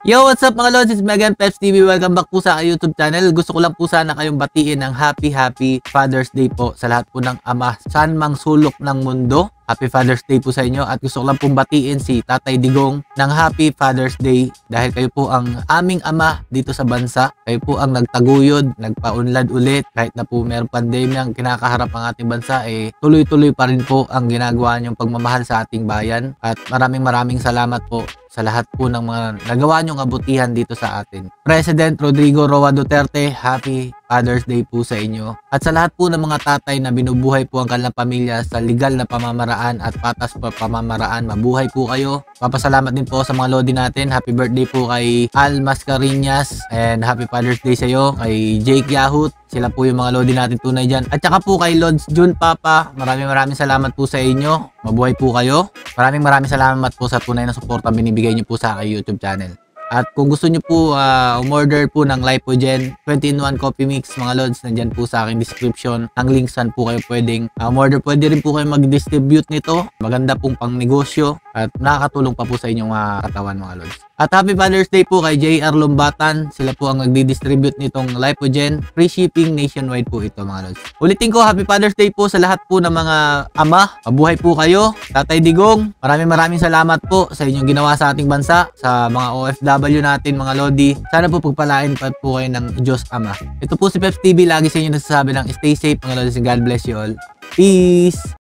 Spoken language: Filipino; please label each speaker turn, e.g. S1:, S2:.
S1: Yo, what's up mga lods? It's Megan Peps TV. Welcome back po sa YouTube channel. Gusto ko lang po sana kayong batiin ng Happy Happy Father's Day po sa lahat po ng ama saan mang sulok ng mundo. Happy Father's Day po sa inyo at gusto ko lang pong batiin si Tatay Digong ng Happy Father's Day dahil kayo po ang aming ama dito sa bansa. Kayo po ang nagtaguyod, nagpaunlad ulit kahit na po mayroong pandemya ang kinakaharap ang ating bansa eh tuloy-tuloy pa rin po ang ginagawa niyong pagmamahal sa ating bayan at maraming maraming salamat po sa lahat po ng mga nagawa niyong kabutihan dito sa atin. President Rodrigo Roa Duterte, Happy Father's Day po sa inyo. At sa lahat po ng mga tatay na binubuhay po ang kanilang pamilya sa legal na pamamaraan at patas pa pamamaraan, mabuhay po kayo. Papasalamat din po sa mga lodi natin. Happy birthday po kay Al Mascarinas and Happy Father's Day sa iyo kay Jake Yahut. Sila po yung mga lodi natin tunay dyan. At saka po kay Lods Jun Papa, maraming maraming salamat po sa inyo. Mabuhay po kayo. Maraming maraming salamat po sa tunay na suporta binibigay niyo po sa aking YouTube channel. At kung gusto niyo po uh, umorder po ng Lipogen 20-in-1 coffee mix mga lods, nandyan po sa aking description ang links saan po kayo pwedeng uh, umorder. Pwede rin po kayo mag-distribute nito. Maganda pong pang negosyo at nakakatulong pa po sa inyong uh, katawan mga lods. At Happy Father's Day po kay JR Lumbatan. Sila po ang nagdi-distribute nitong Lipogen. Free shipping nationwide po ito mga lods. Ulitin ko, Happy Father's Day po sa lahat po ng mga ama. Mabuhay po kayo. Tatay Digong, maraming maraming salamat po sa inyong ginawa sa ating bansa, sa mga OFW natin, mga lodi. Sana po pagpalain pa po kayo ng Diyos Ama. Ito po si Peps TV. Lagi sa inyo nasasabi ng stay safe mga lodi and God bless you all. Peace!